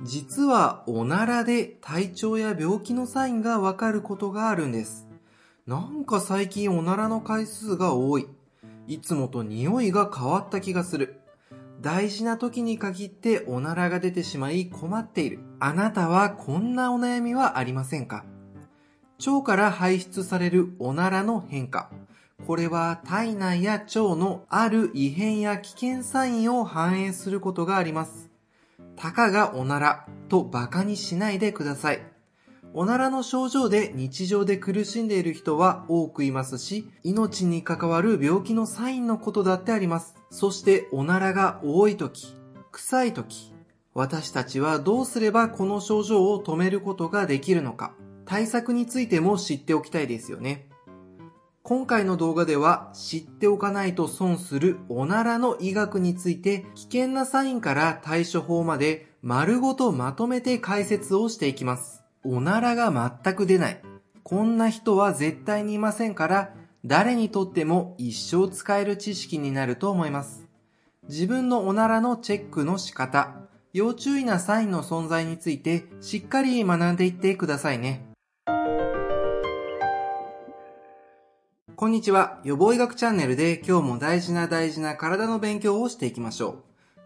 実はおならで体調や病気のサインがわかることがあるんです。なんか最近おならの回数が多い。いつもと匂いが変わった気がする。大事な時に限っておならが出てしまい困っている。あなたはこんなお悩みはありませんか？腸から排出されるおならの変化。これは体内や腸のある異変や危険サインを反映することがあります。たかがおならと馬鹿にしないでください。おならの症状で日常で苦しんでいる人は多くいますし、命に関わる病気のサインのことだってあります。そしておならが多い時、臭い時、私たちはどうすればこの症状を止めることができるのか、対策についても知っておきたいですよね。今回の動画では知っておかないと損するおならの医学について危険なサインから対処法まで丸ごとまとめて解説をしていきます。おならが全く出ない。こんな人は絶対にいませんから、誰にとっても一生使える知識になると思います。自分のおならのチェックの仕方、要注意なサインの存在についてしっかり学んでいってくださいね。こんにちは。予防医学チャンネルで今日も大事な大事な体の勉強をしていきましょう。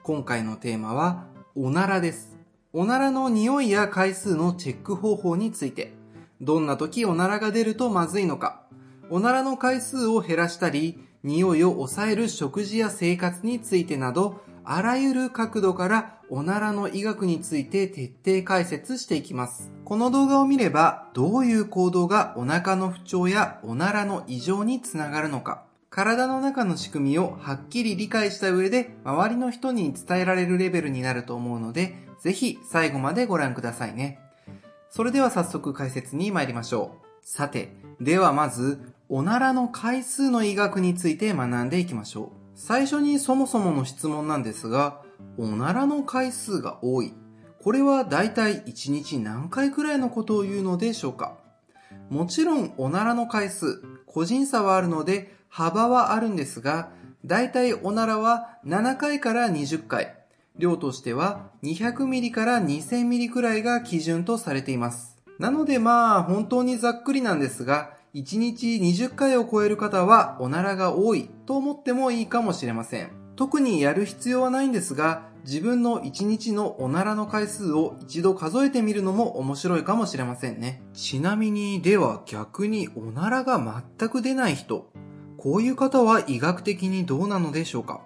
今回のテーマは、おならです。おならの匂いや回数のチェック方法について、どんな時おならが出るとまずいのか、おならの回数を減らしたり、匂いを抑える食事や生活についてなど、あらゆる角度からおならの医学について徹底解説していきます。この動画を見れば、どういう行動がお腹の不調やおならの異常につながるのか、体の中の仕組みをはっきり理解した上で、周りの人に伝えられるレベルになると思うので、ぜひ最後までご覧くださいね。それでは早速解説に参りましょう。さて、ではまず、おならの回数の医学について学んでいきましょう。最初にそもそもの質問なんですが、おならの回数が多い。これはだいたい1日何回くらいのことを言うのでしょうか？もちろんおならの回数、個人差はあるので幅はあるんですが、だいたいおならは7回から20回、量としては 200ml から 2000ml くらいが基準とされています。なのでまあ本当にざっくりなんですが、1日20回を超える方はおならが多いと思ってもいいかもしれません。特にやる必要はないんですが、自分の1日のおならの回数を一度数えてみるのも面白いかもしれませんね。ちなみに、では逆におならが全く出ない人、こういう方は医学的にどうなのでしょうか？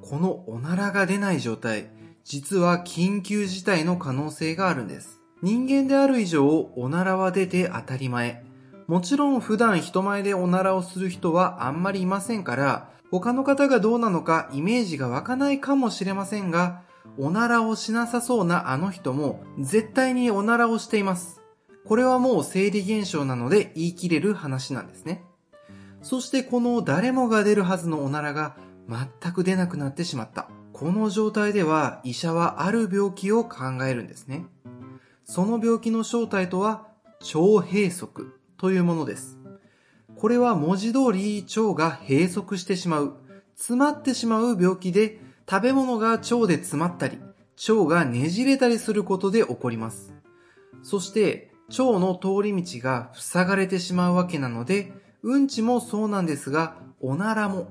このおならが出ない状態、実は緊急事態の可能性があるんです。人間である以上、おならは出て当たり前。もちろん普段人前でおならをする人はあんまりいませんから、他の方がどうなのかイメージが湧かないかもしれませんが、おならをしなさそうなあの人も絶対におならをしています。これはもう生理現象なので言い切れる話なんですね。そしてこの誰もが出るはずのおならが全く出なくなってしまった。この状態では医者はある病気を考えるんですね。その病気の正体とは腸閉塞というものです。これは文字通り腸が閉塞してしまう、詰まってしまう病気で食べ物が腸で詰まったり、腸がねじれたりすることで起こります。そして腸の通り道が塞がれてしまうわけなので、うんちもそうなんですが、おならも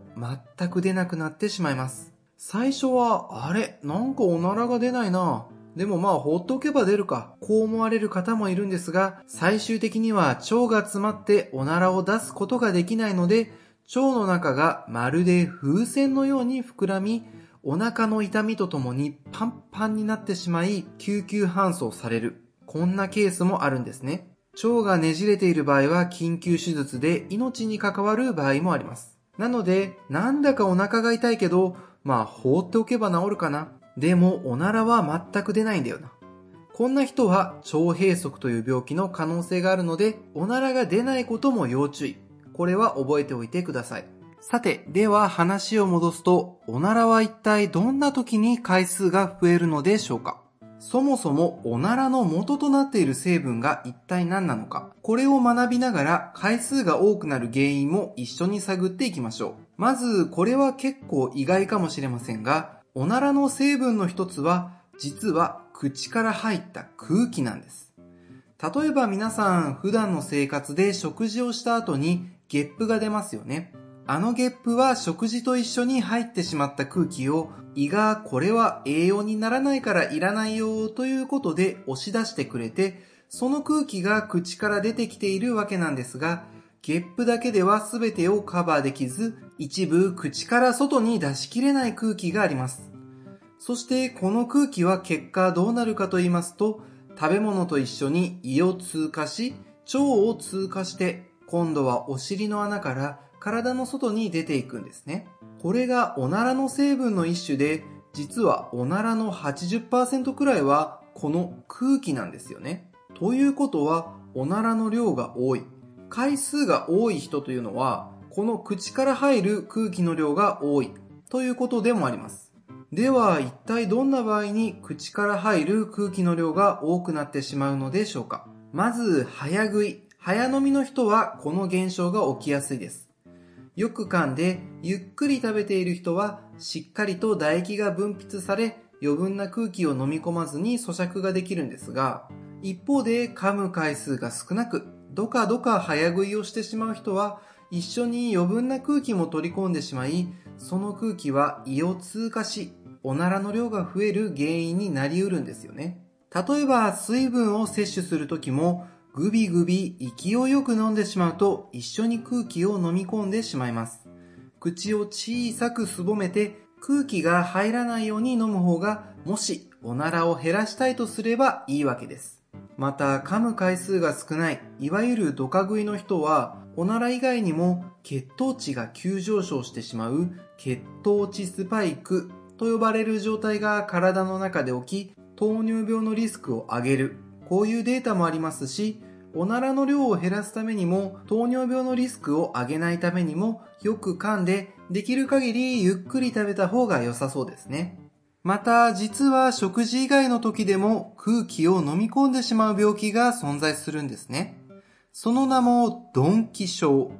全く出なくなってしまいます。最初は、あれ？なんかおならが出ないなでもまあ放っておけば出るか、こう思われる方もいるんですが、最終的には腸が詰まっておならを出すことができないので、腸の中がまるで風船のように膨らみ、お腹の痛みとともにパンパンになってしまい、救急搬送される。こんなケースもあるんですね。腸がねじれている場合は緊急手術で命に関わる場合もあります。なので、なんだかお腹が痛いけど、まあ放っておけば治るかな。でもおならは全く出ないんだよな。こんな人は腸閉塞という病気の可能性があるので、おならが出ないことも要注意。これは覚えておいてください。さて、では話を戻すと、おならは一体どんな時に回数が増えるのでしょうかそもそもおならの元となっている成分が一体何なのか、これを学びながら回数が多くなる原因も一緒に探っていきましょう。まず、これは結構意外かもしれませんが、おならの成分の一つは、実は口から入った空気なんです。例えば皆さん普段の生活で食事をした後にゲップが出ますよね。あのゲップは食事と一緒に入ってしまった空気を胃がこれは栄養にならないからいらないよということで押し出してくれて、その空気が口から出てきているわけなんですが、ゲップだけでは全てをカバーできず、一部口から外に出しきれない空気があります。そしてこの空気は結果どうなるかと言いますと、食べ物と一緒に胃を通過し、腸を通過して、今度はお尻の穴から体の外に出ていくんですね。これがおならの成分の一種で、実はおならの80%くらいはこの空気なんですよね。ということは、おならの量が多い。回数が多い人というのは、この口から入る空気の量が多いということでもあります。では、一体どんな場合に口から入る空気の量が多くなってしまうのでしょうかまず、早食い、早飲みの人はこの現象が起きやすいです。よく噛んでゆっくり食べている人はしっかりと唾液が分泌され余分な空気を飲み込まずに咀嚼ができるんですが一方で噛む回数が少なくどかどか早食いをしてしまう人は一緒に余分な空気も取り込んでしまいその空気は胃を通過しおならの量が増える原因になりうるんですよね例えば水分を摂取するときもぐびぐび勢いよく飲んでしまうと一緒に空気を飲み込んでしまいます。口を小さくすぼめて空気が入らないように飲む方がもしおならを減らしたいとすればいいわけです。また噛む回数が少ない、いわゆるドカ食いの人はおなら以外にも血糖値が急上昇してしまう血糖値スパイクと呼ばれる状態が体の中で起き糖尿病のリスクを上げるこういうデータもありますし、おならの量を減らすためにも、糖尿病のリスクを上げないためにも、よく噛んで、できる限りゆっくり食べた方が良さそうですね。また、実は食事以外の時でも空気を飲み込んでしまう病気が存在するんですね。その名も、ドンキ症。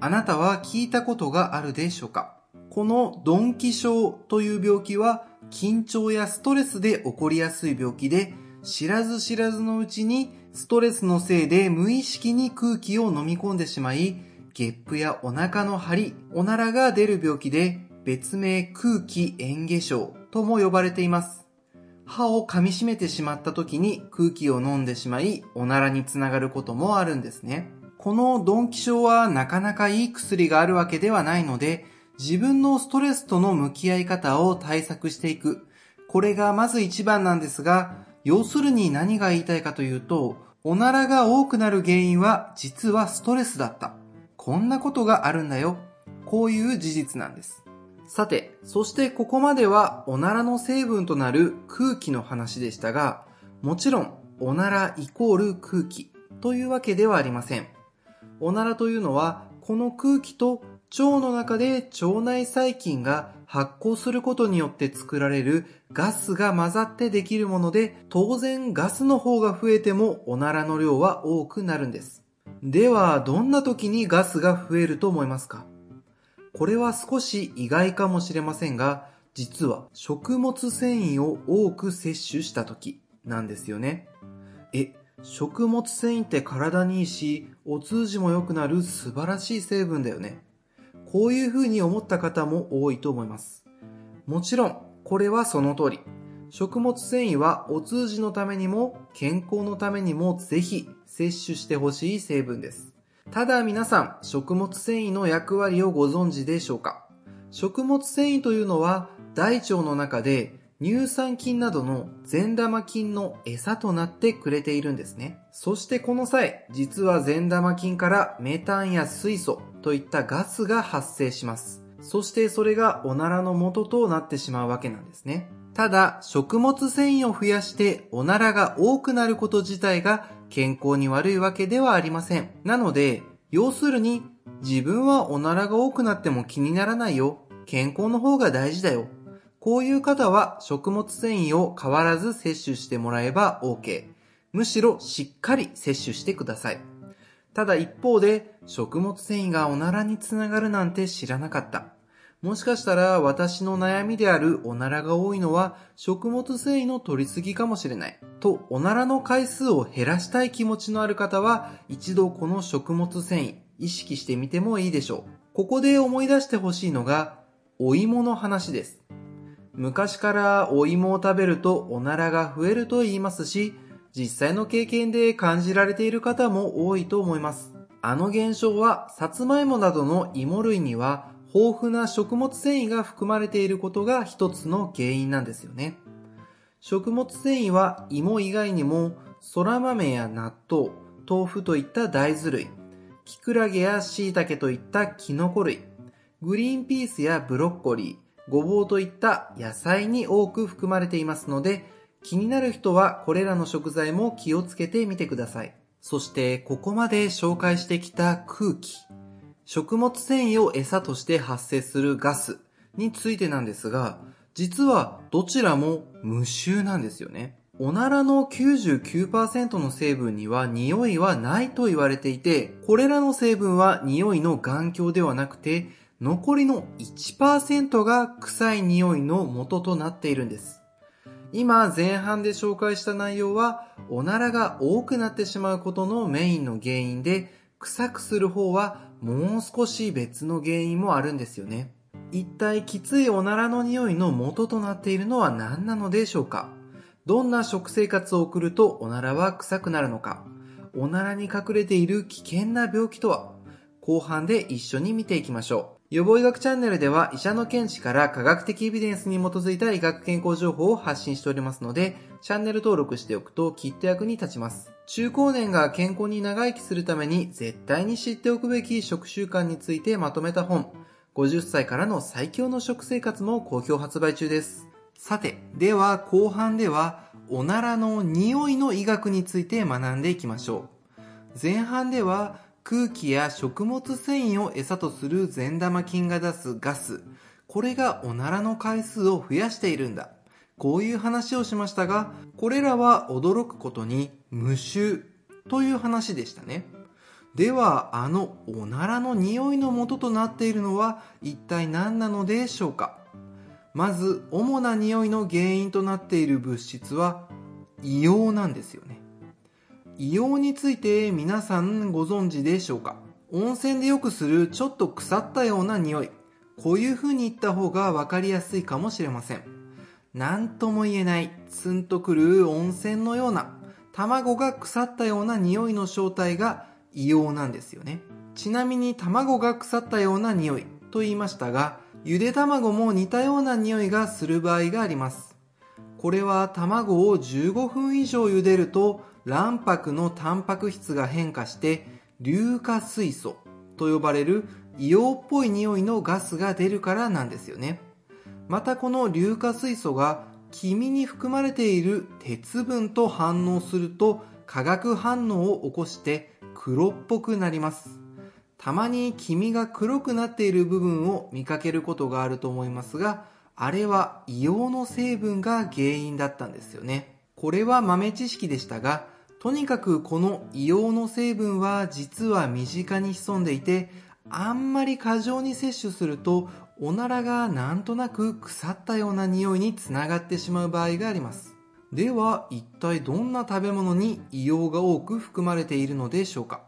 あなたは聞いたことがあるでしょうか？このドンキ症という病気は、緊張やストレスで起こりやすい病気で、知らず知らずのうちにストレスのせいで無意識に空気を飲み込んでしまい、ゲップやお腹の張り、おならが出る病気で、別名空気嚥下症とも呼ばれています。歯を噛み締めてしまった時に空気を飲んでしまい、おならにつながることもあるんですね。このドンキ症はなかなかいい薬があるわけではないので、自分のストレスとの向き合い方を対策していく。これがまず一番なんですが、要するに何が言いたいかというと、おならが多くなる原因は実はストレスだった。こんなことがあるんだよ。こういう事実なんです。さて、そしてここまではおならの成分となる空気の話でしたが、もちろんおならイコール空気というわけではありません。おならというのはこの空気と腸の中で腸内細菌が発酵することによって作られるガスが混ざってできるもので、当然ガスの方が増えてもおならの量は多くなるんです。では、どんな時にガスが増えると思いますか？これは少し意外かもしれませんが、実は食物繊維を多く摂取した時なんですよね。え、食物繊維って体にいいし、お通じも良くなる素晴らしい成分だよね。こういうふうに思った方も多いと思います。もちろん、これはその通り。食物繊維はお通じのためにも健康のためにもぜひ摂取してほしい成分です。ただ皆さん、食物繊維の役割をご存知でしょうか？食物繊維というのは大腸の中で乳酸菌などの善玉菌の餌となってくれているんですね。そしてこの際、実は善玉菌からメタンや水素といったガスが発生します。そしてそれがおならの元となってしまうわけなんですね。ただ、食物繊維を増やしておならが多くなること自体が健康に悪いわけではありません。なので、要するに自分はおならが多くなっても気にならないよ。健康の方が大事だよ。こういう方は食物繊維を変わらず摂取してもらえば OK。むしろしっかり摂取してください。ただ一方で食物繊維がおならにつながるなんて知らなかった。もしかしたら私の悩みであるおならが多いのは食物繊維の取りすぎかもしれないとおならの回数を減らしたい気持ちのある方は一度この食物繊維意識してみてもいいでしょう。ここで思い出してほしいのがお芋の話です。昔からお芋を食べるとおならが増えると言いますし、実際の経験で感じられている方も多いと思います。あの現象は、さつまいもなどの芋類には豊富な食物繊維が含まれていることが一つの原因なんですよね。食物繊維は芋以外にも、空豆や納豆、豆腐といった大豆類、キクラゲや椎茸といったキノコ類、グリーンピースやブロッコリー、ごぼうといった野菜に多く含まれていますので、気になる人はこれらの食材も気をつけてみてください。そしてここまで紹介してきた空気、食物繊維を餌として発生するガスについてなんですが、実はどちらも無臭なんですよね。おならの99%の成分には匂いはないと言われていて、これらの成分は匂いの眼鏡ではなくて、残りの1%が臭い匂いの元となっているんです。今前半で紹介した内容は、おならが多くなってしまうことのメインの原因で、臭くする方はもう少し別の原因もあるんですよね。一体きついおならの匂いの元となっているのは何なのでしょうか？どんな食生活を送るとおならは臭くなるのか？おならに隠れている危険な病気とは？後半で一緒に見ていきましょう。予防医学チャンネルでは医者の見地から科学的エビデンスに基づいた医学健康情報を発信しておりますので、チャンネル登録しておくときっと役に立ちます。中高年が健康に長生きするために絶対に知っておくべき食習慣についてまとめた本、50歳からの最強の食生活も好評発売中です。さて、では後半では、おならの匂いの医学について学んでいきましょう。前半では空気や食物繊維を餌とする善玉菌が出すガス、これがおならの回数を増やしているんだ。こういう話をしましたが、これらは驚くことに無臭という話でしたね。では、あのおならの匂いの元となっているのは一体何なのでしょうか？まず、主な匂いの原因となっている物質は硫黄なんですよね。硫黄について皆さんご存知でしょうか？温泉でよくするちょっと腐ったような匂い。こういう風に言った方がわかりやすいかもしれません。なんとも言えない、ツンとくる温泉のような、卵が腐ったような匂いの正体が硫黄なんですよね。ちなみに卵が腐ったような匂いと言いましたが、ゆで卵も似たような匂いがする場合があります。これは卵を15分以上茹でると卵白のタンパク質が変化して硫化水素と呼ばれる硫黄っぽい匂いのガスが出るからなんですよね。またこの硫化水素が黄身に含まれている鉄分と反応すると化学反応を起こして黒っぽくなります。たまに黄身が黒くなっている部分を見かけることがあると思いますが、あれは硫黄の成分が原因だったんですよね。これは豆知識でしたが、とにかくこの硫黄の成分は実は身近に潜んでいて、あんまり過剰に摂取すると、おならがなんとなく腐ったような匂いにつながってしまう場合があります。では、一体どんな食べ物に硫黄が多く含まれているのでしょうか？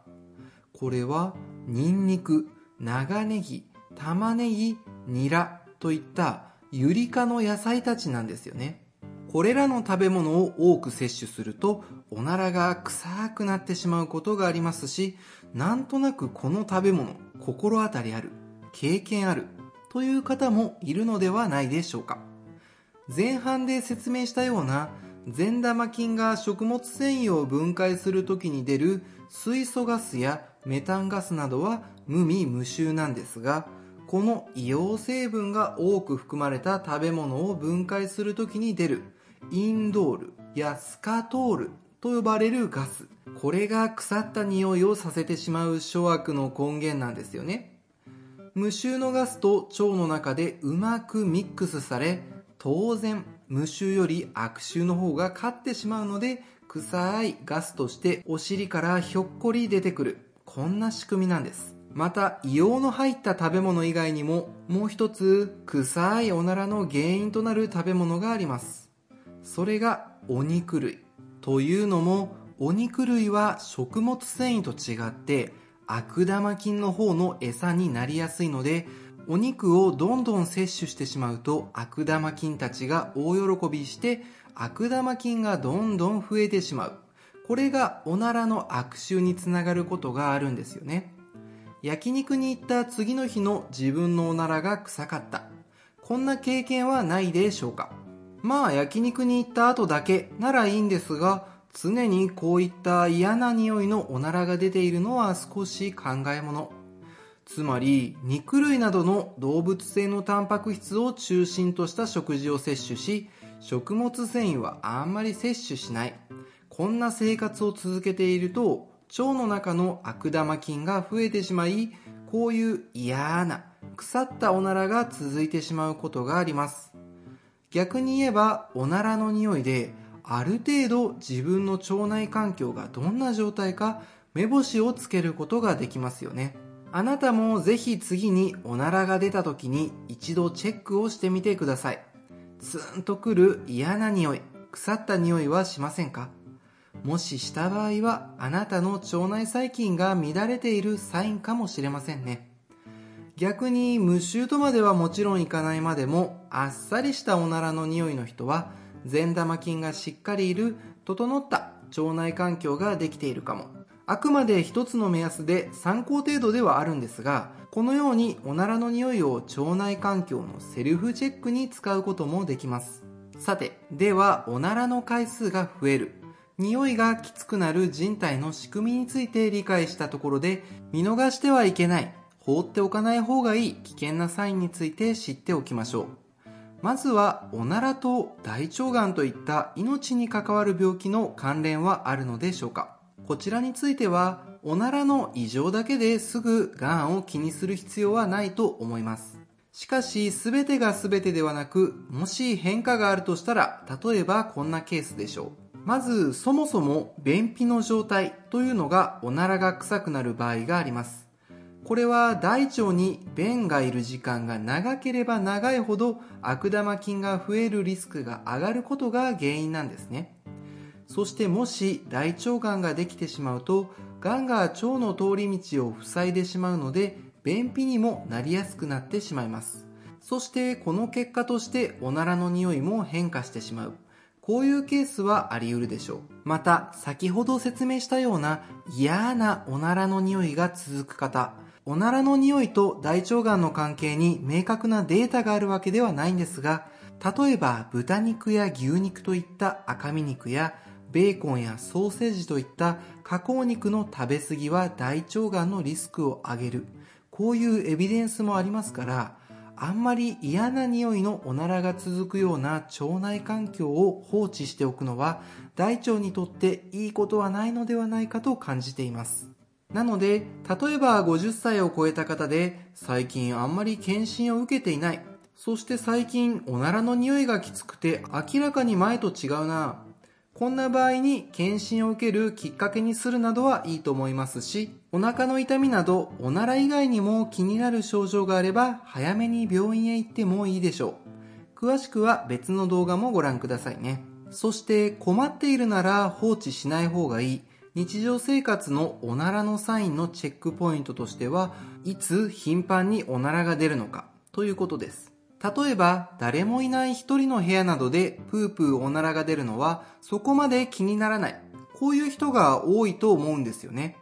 これは、ニンニク、長ネギ、玉ねぎ、ニラといったユリ科の野菜たちなんですよね。これらの食べ物を多く摂取するとおならが臭くなってしまうことがありますし、なんとなくこの食べ物、心当たりある、経験ある、という方もいるのではないでしょうか。前半で説明したような善玉菌が食物繊維を分解するときに出る水素ガスやメタンガスなどは無味無臭なんですが、この硫黄成分が多く含まれた食べ物を分解するときに出るインドールやスカトールと呼ばれるガス。これが腐った匂いをさせてしまう諸悪の根源なんですよね。無臭のガスと腸の中でうまくミックスされ、当然無臭より悪臭の方が勝ってしまうので、臭いガスとしてお尻からひょっこり出てくる。こんな仕組みなんです。また硫黄の入った食べ物以外にももう一つ臭いおならの原因となる食べ物がありますそれがお肉類というのもお肉類は食物繊維と違って悪玉菌の方の餌になりやすいのでお肉をどんどん摂取してしまうと悪玉菌たちが大喜びして悪玉菌がどんどん増えてしまう。これがおならの悪臭につながることがあるんですよね。焼肉に行った次の日の自分のおならが臭かった。こんな経験はないでしょうか。まあ焼肉に行った後だけならいいんですが常にこういった嫌な匂いのおならが出ているのは少し考えもの。つまり肉類などの動物性のタンパク質を中心とした食事を摂取し食物繊維はあんまり摂取しない。こんな生活を続けていると腸の中の悪玉菌が増えてしまいこういう嫌な腐ったおならが続いてしまうことがあります。逆に言えばおならの匂いである程度自分の腸内環境がどんな状態か目星をつけることができますよね。あなたもぜひ次におならが出た時に一度チェックをしてみてください。ツーンとくる嫌な匂い腐った匂いはしませんか？もしした場合はあなたの腸内細菌が乱れているサインかもしれませんね。逆に無臭とまではもちろんいかないまでもあっさりしたおならの匂いの人は善玉菌がしっかりいる整った腸内環境ができているかも。あくまで一つの目安で参考程度ではあるんですがこのようにおならの匂いを腸内環境のセルフチェックに使うこともできます。さてではおならの回数が増える。匂いがきつくなる人体の仕組みについて理解したところで見逃してはいけない放っておかない方がいい危険なサインについて知っておきましょう。まずはおならと大腸がんといった命に関わる病気の関連はあるのでしょうか？こちらについてはおならの異常だけですぐがんを気にする必要はないと思います。しかし全てが全てではなくもし変化があるとしたら例えばこんなケースでしょう。まずそもそも便秘の状態というのがおならが臭くなる場合があります。これは大腸に便がいる時間が長ければ長いほど悪玉菌が増えるリスクが上がることが原因なんですね。そしてもし大腸がんができてしまうとがんが腸の通り道を塞いでしまうので便秘にもなりやすくなってしまいます。そしてこの結果としておならの匂いも変化してしまう。こういうケースはあり得るでしょう。また、先ほど説明したような嫌なおならの匂いが続く方、おならの匂いと大腸がんの関係に明確なデータがあるわけではないんですが、例えば豚肉や牛肉といった赤身肉やベーコンやソーセージといった加工肉の食べ過ぎは大腸がんのリスクを上げる。こういうエビデンスもありますから、あんまり嫌な匂いのおならが続くような腸内環境を放置しておくのは大腸にとっていいことはないのではないかと感じています。なので、例えば50歳を超えた方で最近あんまり検診を受けていない。そして最近おならの匂いがきつくて明らかに前と違うな。こんな場合に検診を受けるきっかけにするなどはいいと思いますし、お腹の痛みなどおなら以外にも気になる症状があれば早めに病院へ行ってもいいでしょう。詳しくは別の動画もご覧くださいね。そして困っているなら放置しない方がいい。日常生活のおならのサインのチェックポイントとしては、いつ頻繁におならが出るのかということです。例えば、誰もいない一人の部屋などでプープーおならが出るのはそこまで気にならない。こういう人が多いと思うんですよね。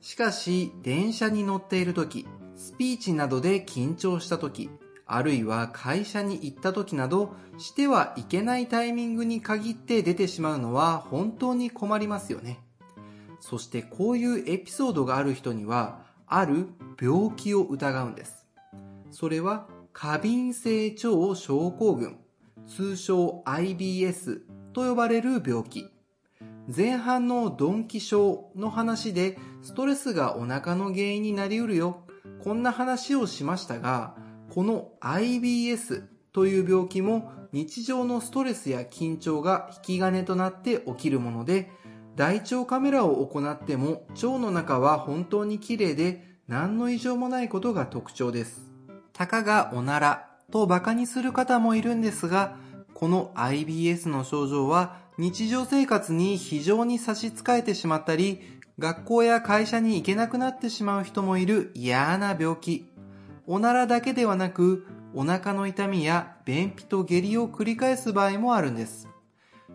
しかし、電車に乗っている時、スピーチなどで緊張した時、あるいは会社に行った時など、してはいけないタイミングに限って出てしまうのは本当に困りますよね。そしてこういうエピソードがある人には、ある病気を疑うんです。それは過敏性腸症候群、通称 IBS と呼ばれる病気。前半の鈍気症の話でストレスがお腹の原因になりうるよ。こんな話をしましたが、この IBS という病気も日常のストレスや緊張が引き金となって起きるもので、大腸カメラを行っても腸の中は本当に綺麗で何の異常もないことが特徴です。たかがおならと馬鹿にする方もいるんですが、この IBS の症状は日常生活に非常に差し支えてしまったり、学校や会社に行けなくなってしまう人もいる嫌な病気。おならだけではなく、お腹の痛みや便秘と下痢を繰り返す場合もあるんです。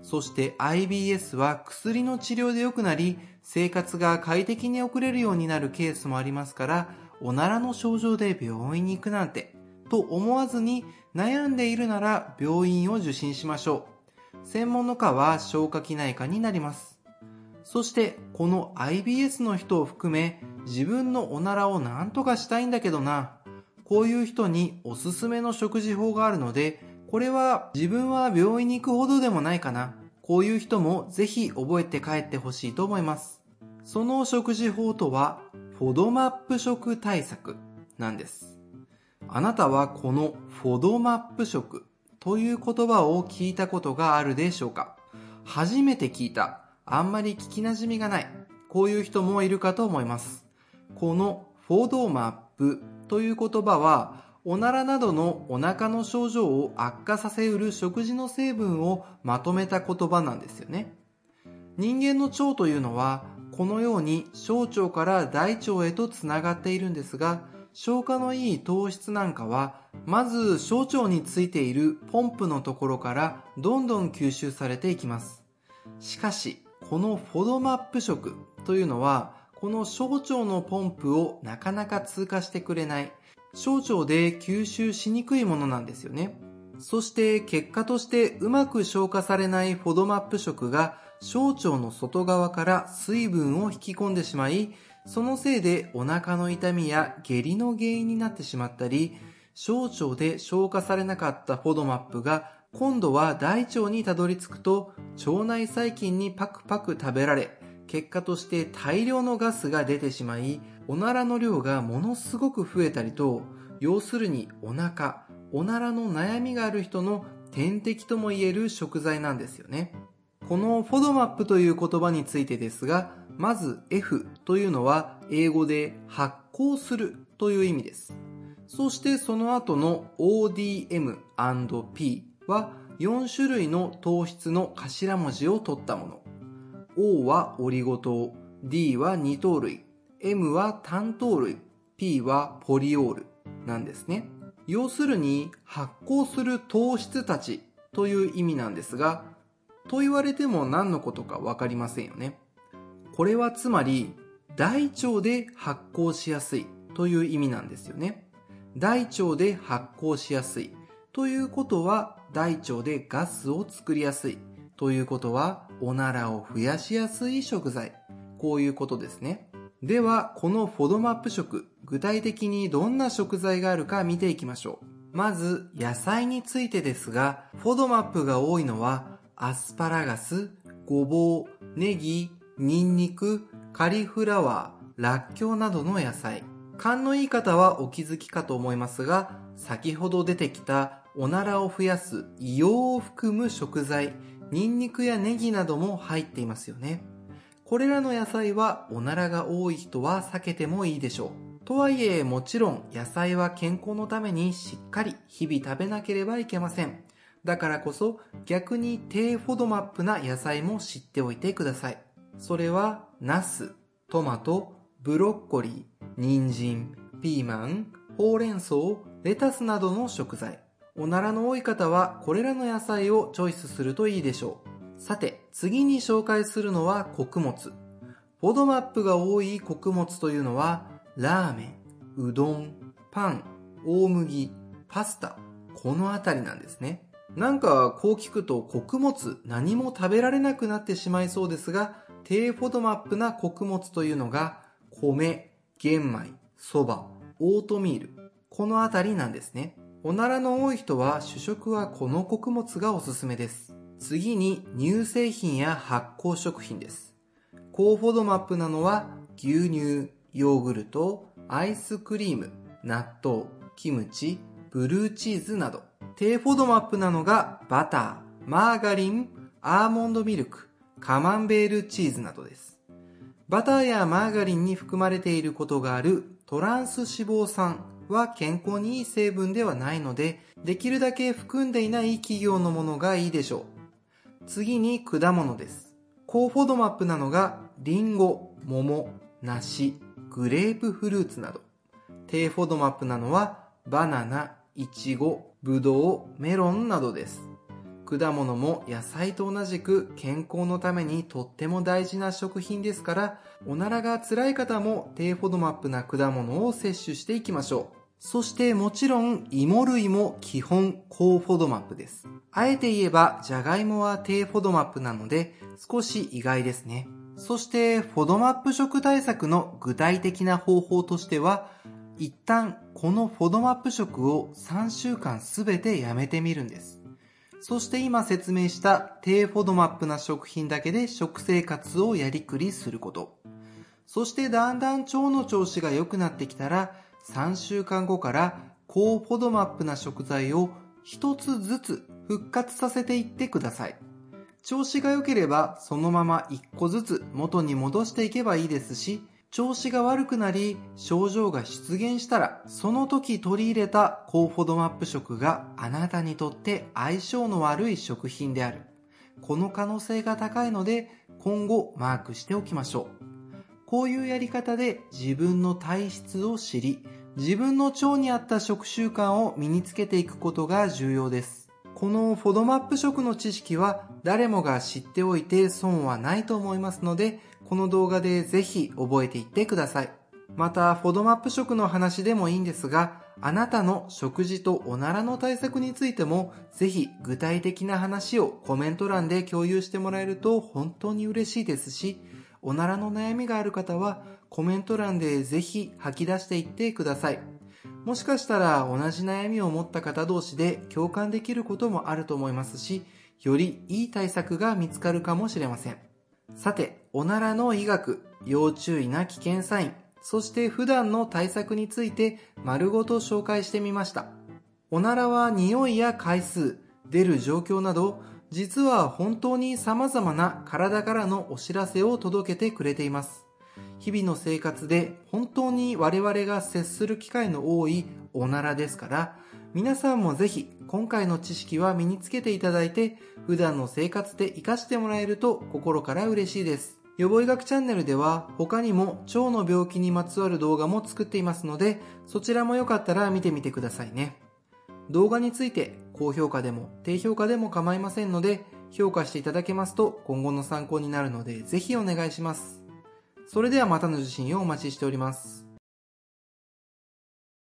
そして IBS は薬の治療で良くなり、生活が快適に送れるようになるケースもありますから、おならの症状で病院に行くなんて、と思わずに悩んでいるなら病院を受診しましょう。専門の科は消化器内科になります。そしてこの IBS の人を含め自分のおならを何とかしたいんだけどな。こういう人におすすめの食事法があるので、これは自分は病院に行くほどでもないかな。こういう人もぜひ覚えて帰ってほしいと思います。その食事法とは、フォドマップ食対策なんです。あなたはこのフォドマップ食という言葉を聞いたことがあるでしょうか？初めて聞いた。あんまり聞き馴染みがない。こういう人もいるかと思います。このフォドマップという言葉は、おならなどのお腹の症状を悪化させうる食事の成分をまとめた言葉なんですよね。人間の腸というのは、このように小腸から大腸へとつながっているんですが、消化のいい糖質なんかは、まず小腸についているポンプのところからどんどん吸収されていきます。しかし、このフォドマップ食というのは、この小腸のポンプをなかなか通過してくれない、小腸で吸収しにくいものなんですよね。そして結果としてうまく消化されないフォドマップ食が小腸の外側から水分を引き込んでしまい、そのせいでお腹の痛みや下痢の原因になってしまったり、小腸で消化されなかったフォドマップが今度は大腸にたどり着くと腸内細菌にパクパク食べられ、結果として大量のガスが出てしまい、おならの量がものすごく増えたりと、要するにお腹、おならの悩みがある人の天敵とも言える食材なんですよね。このフォドマップという言葉についてですが、まず F というのは英語で発酵するという意味です。そしてその後の ODM&P は4種類の糖質の頭文字を取ったもの。O はオリゴ糖、D は二糖類、M は単糖類、P はポリオールなんですね。要するに発酵する糖質たちという意味なんですが、と言われても何のことかわかりませんよね。これはつまり大腸で発酵しやすいという意味なんですよね。大腸で発酵しやすいということは大腸でガスを作りやすいということはおならを増やしやすい食材。こういうことですね。では、このフォドマップ食、具体的にどんな食材があるか見ていきましょう。まず、野菜についてですが、フォドマップが多いのは、アスパラガス、ごぼう、ネギ、ニンニク、カリフラワー、ラッキョウなどの野菜。勘のいい方はお気づきかと思いますが、先ほど出てきたおならを増やす硫黄を含む食材、ニンニクやネギなども入っていますよね。これらの野菜はおならが多い人は避けてもいいでしょう。とはいえもちろん野菜は健康のためにしっかり日々食べなければいけません。だからこそ逆に低フォドマップな野菜も知っておいてください。それはナス、トマト、ブロッコリー、人参、ピーマン、ほうれん草、レタスなどの食材。おならの多い方はこれらの野菜をチョイスするといいでしょう。さて、次に紹介するのは穀物。フォドマップが多い穀物というのは、ラーメン、うどん、パン、大麦、パスタ、このあたりなんですね。なんかこう聞くと穀物何も食べられなくなってしまいそうですが、低フォドマップな穀物というのが、米、玄米、蕎麦、オートミール、このあたりなんですね。おならの多い人は主食はこの穀物がおすすめです。次に乳製品や発酵食品です。高フォドマップなのは牛乳、ヨーグルト、アイスクリーム、納豆、キムチ、ブルーチーズなど。低フォドマップなのがバター、マーガリン、アーモンドミルク、カマンベールチーズなどです。バターやマーガリンに含まれていることがあるトランス脂肪酸は健康にいい成分ではないので、できるだけ含んでいない企業のものがいいでしょう。次に果物です。高 FODMAP なのが、リンゴ、桃、梨、グレープフルーツなど。低 FODMAP なのは、バナナ、イチゴ、ブドウ、メロンなどです。果物も野菜と同じく健康のためにとっても大事な食品ですから、おならが辛い方も低 FODMAP な果物を摂取していきましょう。そしてもちろん芋類も基本高 FODMAP です。あえて言えばジャガイモは低 FODMAP なので少し意外ですね。そしてフォドマップ食対策の具体的な方法としては一旦このフォドマップ食を3週間すべてやめてみるんです。そして今説明した低フォドマップな食品だけで食生活をやりくりすること。そしてだんだん腸の調子が良くなってきたら3週間後から高フォドマップな食材を一つずつ復活させていってください。調子が良ければそのまま一個ずつ元に戻していけばいいですし、調子が悪くなり症状が出現したらその時取り入れた高フォドマップ食があなたにとって相性の悪い食品である。この可能性が高いので今後マークしておきましょう。こういうやり方で自分の体質を知り、自分の腸に合った食習慣を身につけていくことが重要です。このフォドマップ食の知識は誰もが知っておいて損はないと思いますので、この動画でぜひ覚えていってください。また、フォドマップ食の話でもいいんですが、あなたの食事とおならの対策についても、ぜひ具体的な話をコメント欄で共有してもらえると本当に嬉しいですし、おならの悩みがある方はコメント欄でぜひ吐き出していってください。もしかしたら同じ悩みを持った方同士で共感できることもあると思いますし、よりいい対策が見つかるかもしれません。さて、おならの医学、要注意な危険サイン、そして普段の対策について丸ごと紹介してみました。おならは匂いや回数、出る状況など、実は本当に様々な体からのお知らせを届けてくれています。日々の生活で本当に我々が接する機会の多いおならですから、皆さんもぜひ今回の知識は身につけていただいて、普段の生活で活かしてもらえると心から嬉しいです。予防医学チャンネルでは他にも腸の病気にまつわる動画も作っていますので、そちらもよかったら見てみてくださいね。動画について高評価でも低評価でも構いませんので、評価していただけますと今後の参考になるのでぜひお願いします。それではまたの受信をお待ちしております。